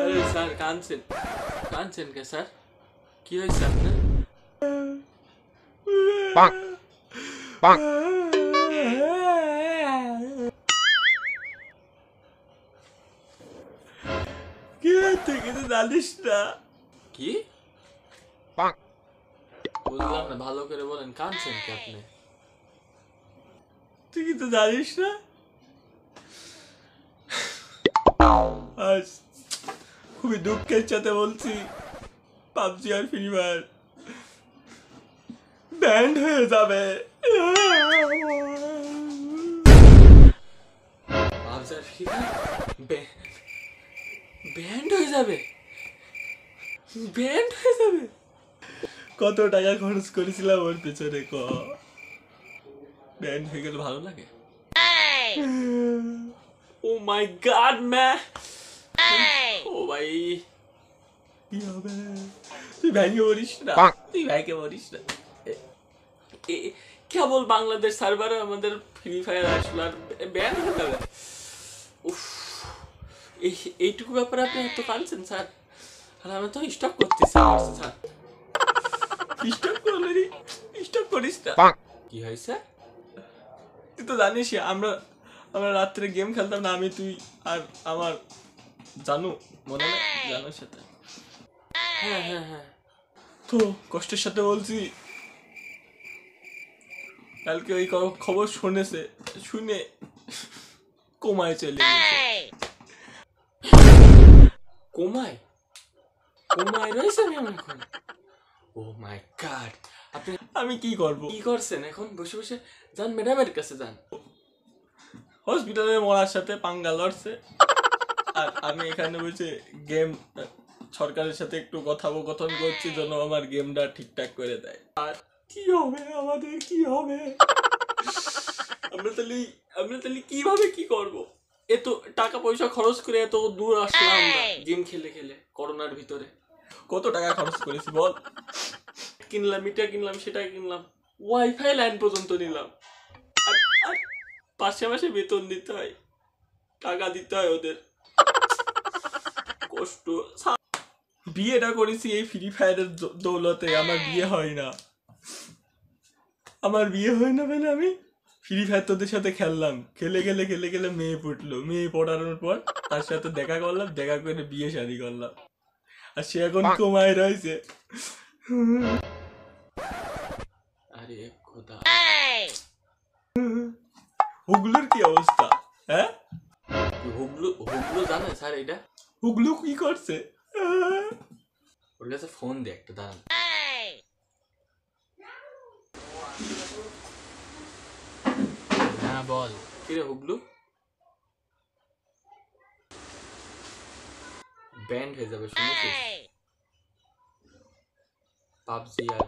আরে স্যার কাঁদছেন কাঁদছেন কে স্যার কি হয়েছে আপনার Bonk. Bonk. কি তুই জানিস না কি. বুঝলাম না ভালো করে বলেন কাঁদছেন কি আপনি তুই কিন্তু জানিস না? আজ খুবই দুঃখের সাথে বলছি পাবজি আর ফ্রি ফায়ার ব্যান্ড হয়ে যাবে। ব্যান্ড হয়ে যাবে? ব্যান্ড হয়ে যাবে? কত টাকা খরচ করেছিলাম ওর পেছনে ক? ব্যান্ড হয়ে গেলে ভালো লাগে? ও মাই গড ম্যা ও ভাই কি হবে? তুই ভাইকে বলিস না। তুই ভাইকে বলিস না। কেবল বাংলাদেশ সার্ভারে আমাদের ফ্রি ফায়ার আসলো আর ব্যান হয়ে যাবে উফ এই এইটুকু ব্যাপারে আপনি এত কাঁদছেন স্যার? আর আমি তো স্টক করতেছি স্যার। স্টপ করলি স্টপ করিস না. কি হয়েছে? তুই তো জানিস আমরা আমরা রাত্রে গেম খেলতাম না আমি তুই আর আমার জানু মনে নেই? জানুর সাথে। হ্যাঁ হ্যাঁ হ্যাঁ। তো কষ্টের সাথে বলছি কালকে ওই খবর শুনেছে শুনে কোমায় চলে কোমায়? কোমায় রয়েছে আমি এখন? ও মাই গড আপনি আমি কি করব? কি করছেন এখন? বসে বসে। যান ম্যাডামের কাছে যান। হসপিটালে মরার সাথে পাঙ্গা লড়ছে। আর আমি এখানে বসে গেম সরকারের সাথে একটু কথোপকথন করছি যেন আমার গেমটা ঠিকঠাক করে দেয়। আর কি হবে আমাদের? কি হবে? আমরা তাহলে আমরা তাহলে কীভাবে কি করব? এত টাকা পয়সা খরচ করে এত দূর আসলাম গেম খেলে খেলে করোনার ভিতরে। কত টাকা খরচ করেছি বল? কিনলাম, এটা কিনলাম সেটা কিনলাম। ওয়াইফাই লাইন পর্যন্ত নিলাম। পাশে মাসে বেতন দিতে হয়। টাকা দিতে হয় ওদের। কষ্ট। বিয়েটা করেছি এই ফ্রি ফায়ারের দৌলতে, আমার বিয়ে হয় না। আমার বিয়ে হয় না মানে আমি ফ্রি ফায়ার তোদের সাথে খেললাম। খেলে খেলে খেলে খেলে মেয়ে পড়ল মেয়ে পড়ানোর পর তার সাথে দেখা করলাম, দেখা করে বিয়ে শাদি করলাম। আর সে এখন কমায় রয়েছে। আরে খোদা। হুগলুর কি অবস্থা? হ্যাঁ? হুগলু হুগলু জানে স্যার এটা হুগলু কি করছে? ওর কাছে ফোন দে একটা দাঁড়ান। হ্যাঁ বল। কিরে হুগলু? ব্যান্ড হয়ে যাবে শুনেছিস? পাবজি আর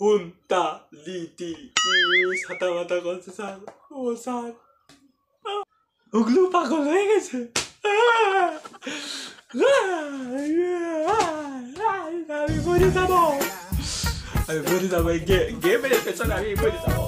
করছে হুন্তা লিটি কি ছাতা মাতা করছে স্যার ও স্যার ওগুলো পাগল হয়ে গেছে আমি মরে যাব আমি মরে যাব এই গে- গেমের পেছনে আমি মরে যাব